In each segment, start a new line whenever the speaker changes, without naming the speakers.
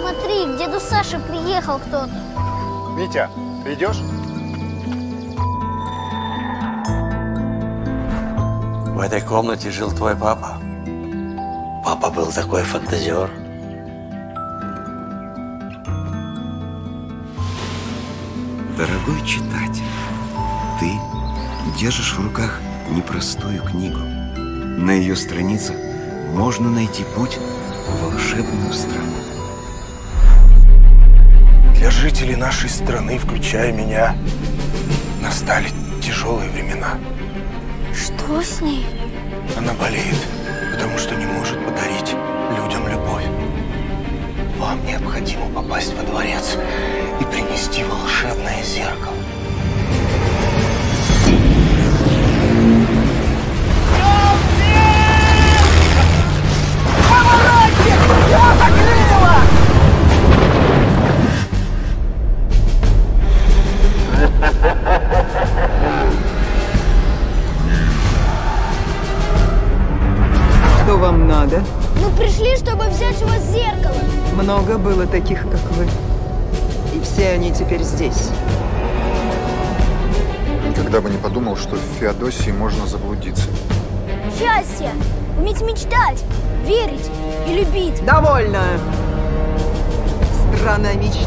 Смотри, к деду Саше приехал кто-то.
Митя, ты идешь?
В этой комнате жил твой папа. Папа был такой фантазер.
Дорогой читатель, ты держишь в руках непростую книгу. На ее страницах можно найти путь в волшебную страну.
Для жителей нашей страны, включая меня, настали тяжелые времена.
Что с ней?
Она болеет, потому что не может подарить людям любовь. Вам необходимо попасть во дворец
вам надо?
Мы пришли, чтобы взять у вас зеркало.
Много было таких, как вы. И все они теперь здесь.
Никогда бы не подумал, что в Феодосии можно заблудиться.
Счастье. Уметь мечтать, верить и любить.
Довольно! Страна мечты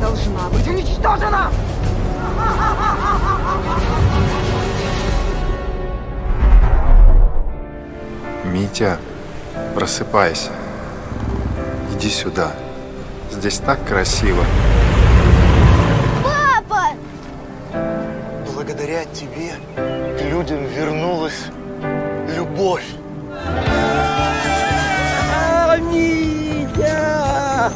должна быть уничтожена!
Митя, просыпайся. Иди сюда. Здесь так красиво.
Папа!
Благодаря тебе к людям вернулась любовь. А, Митя!